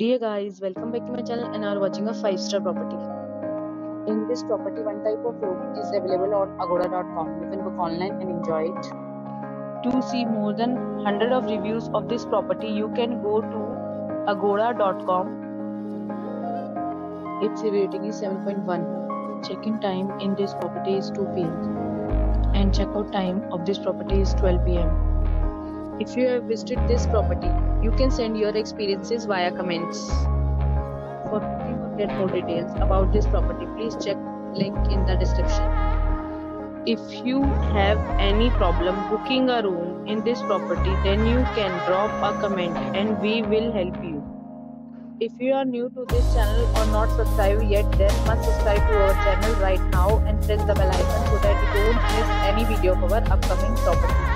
Dear guys, welcome back to my channel and are watching a 5 star property. In this property, one type of room is available on agoda.com. You can book online and enjoy it. To see more than 100 of reviews of this property, you can go to agoda.com. Its rating is 7.1. Check-in time in this property is 2 p.m. and check-out time of this property is 12 p.m. If you have visited this property, you can send your experiences via comments. For get more details about this property, please check link in the description. If you have any problem booking a room in this property, then you can drop a comment and we will help you. If you are new to this channel or not subscribed yet, then must subscribe to our channel right now and press the bell icon so that you don't miss any video of our upcoming property.